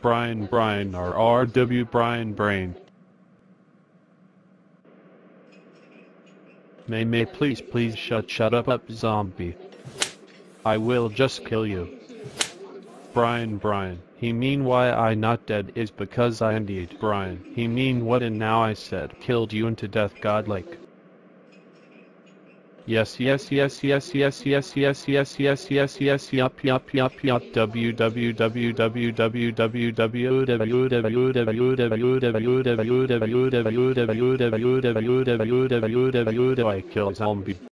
Brian Brian or R.W. Brian Brain. May may please please shut shut up up zombie. I will just kill you. Brian Brian, he mean why I not dead is because I indeed Brian, he mean what and now I said killed you into death godlike. Yes, yes, yes, yes, yes, yes, yes, yes, yes, yes, yes, yup, yup, yup, yup, www I kill zombie.